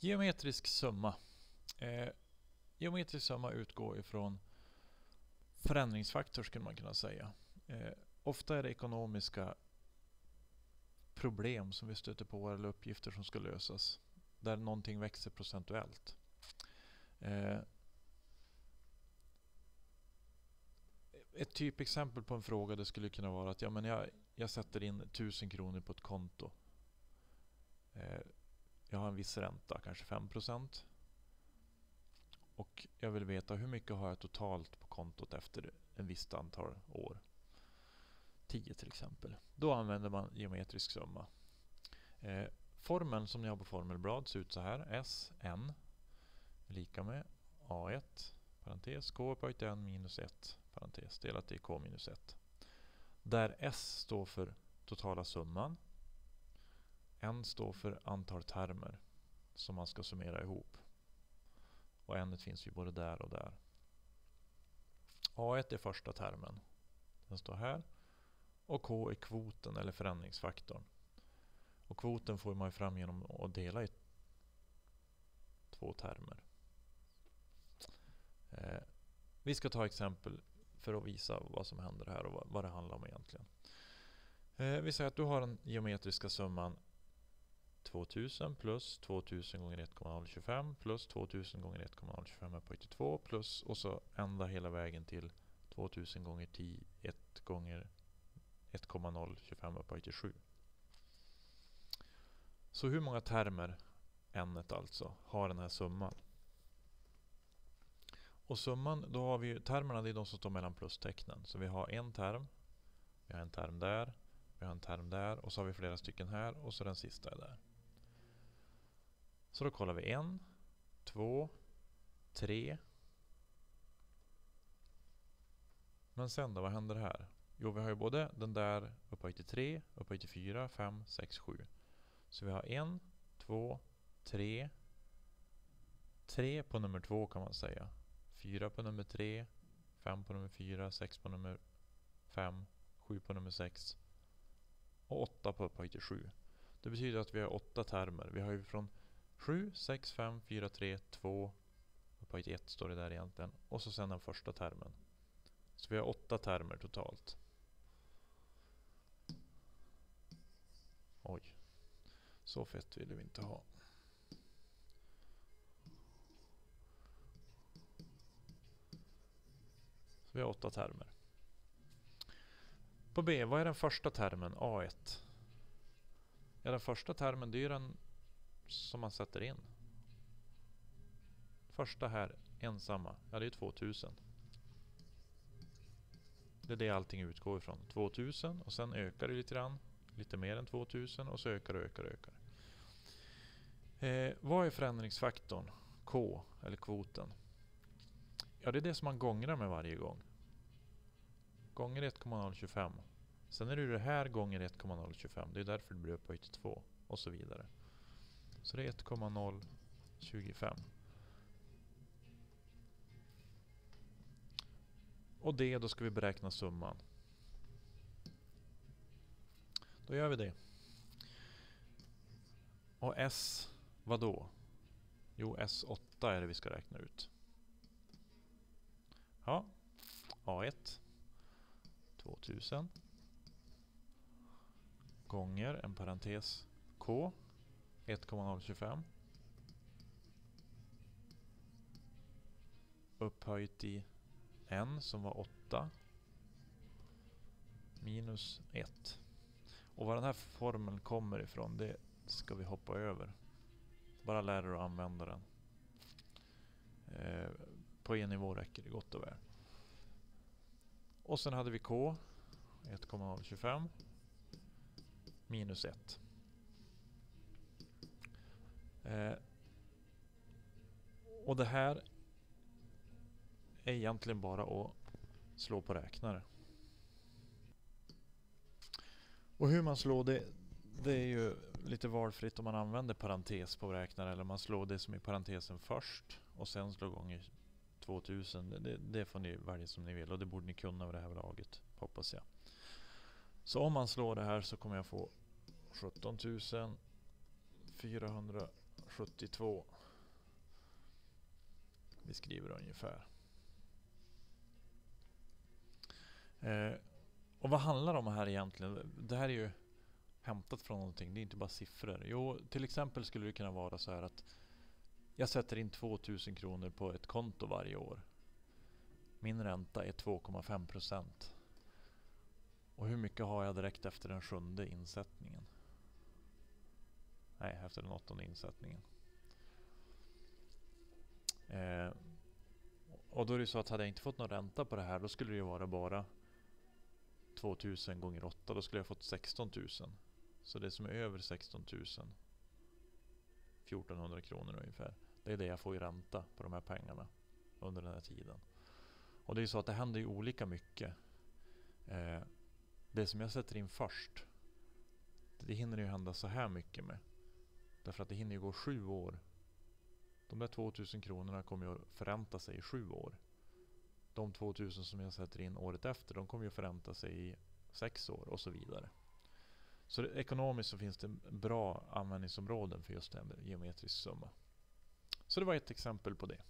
Geometrisk summa. Eh, geometrisk summa utgår ifrån förändringsfaktor skulle man kunna säga. Eh, ofta är det ekonomiska problem som vi stöter på eller uppgifter som ska lösas. Där någonting växer procentuellt. Eh, ett typexempel på en fråga det skulle kunna vara att ja, men jag, jag sätter in 1000 kronor på ett konto. Eh, jag har en viss ränta, kanske 5% Och jag vill veta hur mycket har jag totalt på kontot efter en visst antal år. 10 till exempel. Då använder man geometrisk summa. Eh, formeln som ni har på formelblad ser ut så här. S, N lika med A1 parentes K upphöjt N minus 1 parentes delat i K minus 1. Där S står för totala summan. En står för antal termer som man ska summera ihop. Och N finns ju både där och där. A1 är första termen. Den står här. Och K är kvoten eller förändringsfaktorn. Och kvoten får man fram genom att dela i två termer. Eh, vi ska ta exempel för att visa vad som händer här och vad, vad det handlar om egentligen. Eh, vi säger att du har den geometriska summan 2000 plus 2000 gånger 1,025 plus 2000 gånger 1,025 upphöjt till 2 plus och så ända hela vägen till 2000 gånger 10 1 gånger 1,025 upphöjt till 7. Så hur många termer, n alltså, har den här summan? Och summan, då har vi termerna, det är de som står mellan plustecknen. Så vi har en term, vi har en term där, vi har en term där och så har vi flera stycken här och så den sista är där. Så då kollar vi en, två, tre. Men sen då, vad händer här? Jo, vi har ju både den där upphöjt till 3, upphöjt till 4, 5, 6, 7. Så vi har en, två, tre. Tre på nummer 2 kan man säga. 4 på nummer 3, 5 på nummer 4, 6 på nummer 5, 7 på nummer 6 och 8 på upphöjt till 7. Det betyder att vi har 8 termer. Vi har ju från 7, 6, 5, 4, 3, 2 upphöjt till 1 står det där egentligen och så sen den första termen. Så vi har åtta termer totalt. Oj, så fett ville vi inte ha. Så vi har åtta termer. På B, vad är den första termen? A1. Ja, den första termen det är ju den som man sätter in. Första här, ensamma, ja det är 2000. Det är det allting utgår ifrån. 2000 och sen ökar det lite grann. Lite mer än 2000 och så ökar det, ökar det, ökar eh, Vad är förändringsfaktorn? K, eller kvoten. Ja, det är det som man gångrar med varje gång. Gånger 1,025. Sen är det det här gånger 1,025. Det är därför det blir upphöjt till 2. Och så vidare. Så det är 1,025. Och det, då ska vi beräkna summan. Då gör vi det. Och S, vad då? Jo, S8 är det vi ska räkna ut. Ja, A1 2000 gånger en parentes K 1,025 upphöjt i N som var 8 minus 1. Och var den här formeln kommer ifrån det ska vi hoppa över. Bara lär er att använda den. Eh, på en nivå räcker det gott och väl. Och sen hade vi K 1,025 minus 1. Eh, och det här är egentligen bara att slå på räknare. Och hur man slår det, det är ju lite valfritt om man använder parentes på räknare eller man slår det som är parentesen först och sen slår gånger 2000. Det, det får ni välja som ni vill och det borde ni kunna vid det här laget, hoppas jag. Så om man slår det här så kommer jag få 17 400 72. Vi skriver ungefär. Eh, och vad handlar det om här egentligen? Det här är ju hämtat från någonting. Det är inte bara siffror. Jo, till exempel skulle det kunna vara så här att jag sätter in 2000 kronor på ett konto varje år. Min ränta är 2,5 procent. Och hur mycket har jag direkt efter den sjunde insättningen? Nej, efter den åttonde insättningen. Eh, och då är det så att hade jag inte fått någon ränta på det här, då skulle det ju vara bara 2000 gånger 8. Då skulle jag fått 16 000. Så det som är över 16 000 1400 kronor ungefär. Det är det jag får i ränta på de här pengarna under den här tiden. Och det är så att det händer ju olika mycket. Eh, det som jag sätter in först, det hinner ju hända så här mycket med. Därför att det hinner ju gå sju år. De där 2000 kronorna kommer ju att förränta sig i sju år. De 2000 som jag sätter in året efter, de kommer ju att förränta sig i sex år och så vidare. Så det, ekonomiskt så finns det bra användningsområden för just en geometrisk summa. Så det var ett exempel på det.